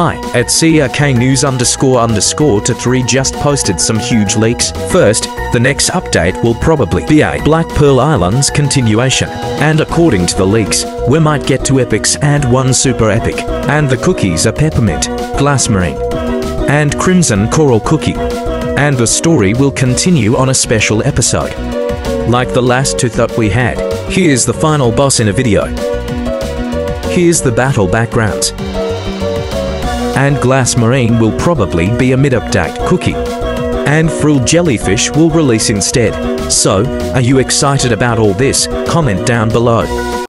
Hi, at CRK News underscore underscore to 3 just posted some huge leaks. First, the next update will probably be a Black Pearl Islands continuation. And according to the leaks, we might get two epics and one super epic. And the cookies are peppermint, glass marine, and crimson coral cookie. And the story will continue on a special episode. Like the last two that we had. Here's the final boss in a video. Here's the battle backgrounds. And Glass Marine will probably be a mid-update cookie. And Frill Jellyfish will release instead. So, are you excited about all this? Comment down below.